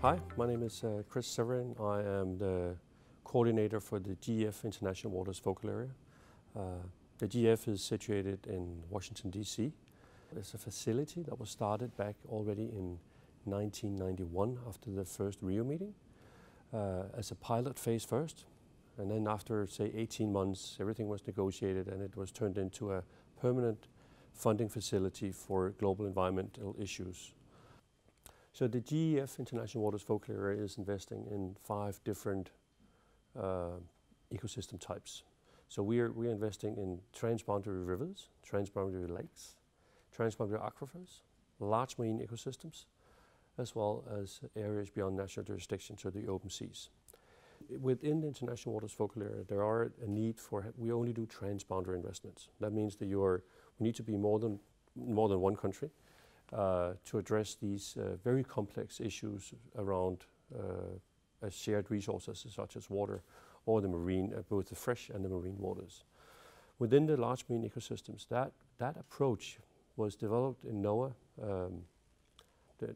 Hi, my name is uh, Chris Severin. I am the coordinator for the GEF International Waters Focal Area. Uh, the GEF is situated in Washington, D.C. It's a facility that was started back already in 1991 after the first Rio meeting uh, as a pilot phase first. And then after, say, 18 months, everything was negotiated and it was turned into a permanent funding facility for global environmental issues so the GEF International Waters Focal Area is investing in five different uh, ecosystem types. So we are, we are investing in transboundary rivers, transboundary lakes, transboundary aquifers, large marine ecosystems, as well as areas beyond national jurisdiction, so the open seas. Within the International Waters Focal Area, there are a need for, we only do transboundary investments. That means that you are, we need to be more than, more than one country to address these uh, very complex issues around uh, shared resources such as water or the marine, uh, both the fresh and the marine waters. Within the large marine ecosystems, that, that approach was developed in NOAA. Um, the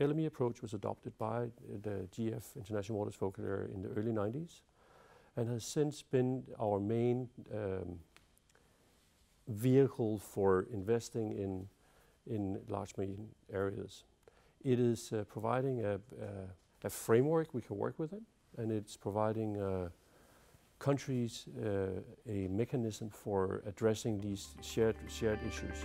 LME approach was adopted by the GEF, International Waters Focal Area in the early 90s and has since been our main um, vehicle for investing in in large marine areas. It is uh, providing a, a, framework we can work within, and it's providing uh, countries uh, a mechanism for addressing these shared, shared issues.